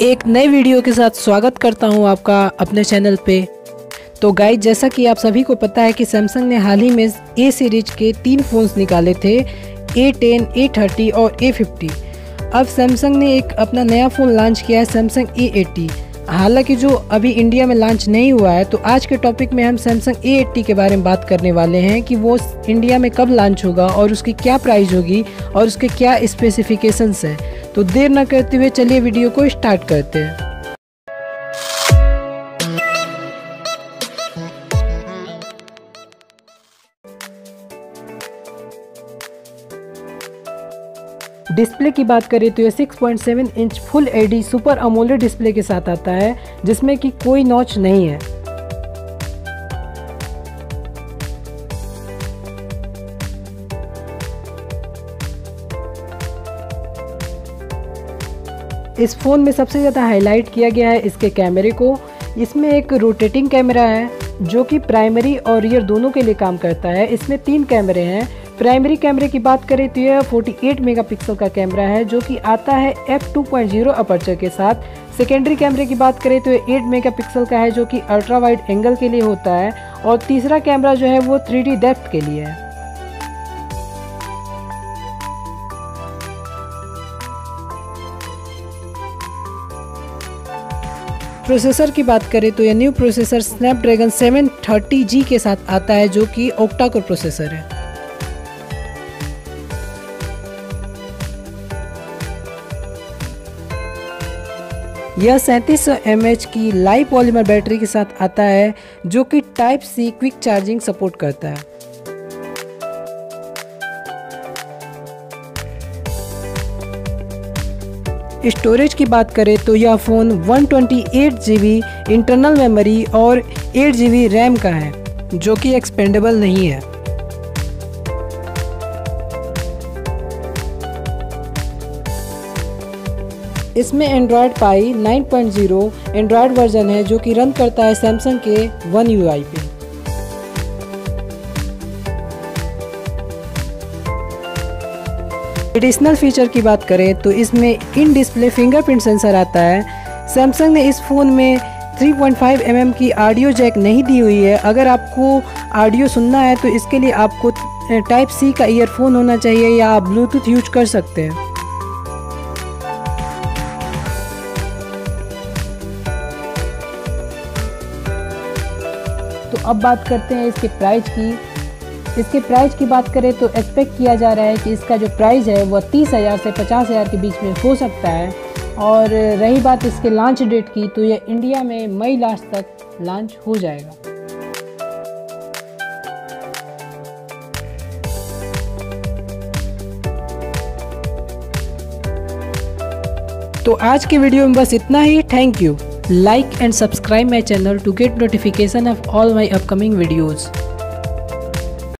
एक नए वीडियो के साथ स्वागत करता हूँ आपका अपने चैनल पे। तो गाइज़ जैसा कि आप सभी को पता है कि सैमसंग ने हाल ही में ए सीरीज़ के तीन फ़ोन्स निकाले थे ए टेन ए थर्टी और ए फिफ्टी अब सैमसंग ने एक अपना नया फ़ोन लॉन्च किया है सैमसंग ए एट्टी हालाँकि जो अभी इंडिया में लॉन्च नहीं हुआ है तो आज के टॉपिक में हम सैमसंग ए एट्टी के बारे में बात करने वाले हैं कि वो इंडिया में कब लॉन्च होगा और उसकी क्या प्राइस होगी और उसके क्या स्पेसिफिकेशंस हैं। तो देर ना करते हुए चलिए वीडियो को स्टार्ट करते हैं। डिस्प्ले की बात करें तो ये 6.7 inch full HD super AMOLED display के साथ आता है, जिसमें कि कोई नॉच नहीं है। इस फ़ोन में सबसे ज़्यादा हाईलाइट किया गया है इसके कैमरे को। इसमें एक रोटेटिंग कैमरा है, जो कि प्राइमरी और रियर दोनों के लिए काम करता है। इसमें तीन कैमरे हैं। प्राइमरी कैमरे की बात करें तो यह 48 मेगापिक्सल का कैमरा है, जो कि आता है f2.0 अपर्चर के साथ। सेकेंडरी कैमरे की बात करें तो यह 8 मेगापिक्सल का है, जो कि अल्ट्रा वाइड एंगल के लिए होता है। और तीसरा कैमरा जो है वो 3D डेप्थ के लिए है। प्रोसेसर की बात करें तो यह न्यू प्रोसेसर स्नैपड्रैगन 730G के साथ आता है, जो कि ओक्टा प्रोसेसर है। यह सैंतीस सौ की लाइव पॉलीमर बैटरी के साथ आता है, जो कि type C quick charging support करता है। स्टोरेज की बात करें तो यह फ़ोन 128 जीबी इंटरनल मेमोरी और 8 जीबी रैम का है, जो कि एक्सपेंडेबल नहीं है। इसमें एंड्रॉयड पाई 9.0 एंड्रॉयड वर्जन है, जो कि रन करता है सैमसंग के वन यू पे एडिशनल फीचर की बात करें तो इसमें इन डिस्प्ले फिंगरप्रिंट सेंसर आता है। सैमसंग ने इस फ़ोन में 3.5 mm की ऑडियो जैक नहीं दी हुई है। अगर आपको ऑडियो सुनना है तो इसके लिए आपको टाइप सी का ईयरफोन होना चाहिए या आप ब्लूटूथ यूज़ कर सकते हैं। तो अब बात करते हैं इसके प्राइस की। इसके प्राइस की बात करें तो एक्सपेक्ट किया जा रहा है कि इसका जो प्राइस है वह तीस हज़ार से पचास हज़ार के बीच में हो सकता है। और रही बात इसके लॉन्च डेट की तो यह इंडिया में मई लास्ट तक लॉन्च हो जाएगा। तो आज के वीडियो में बस इतना ही। Thank you like and subscribe my channel to get notification of all my upcoming videos.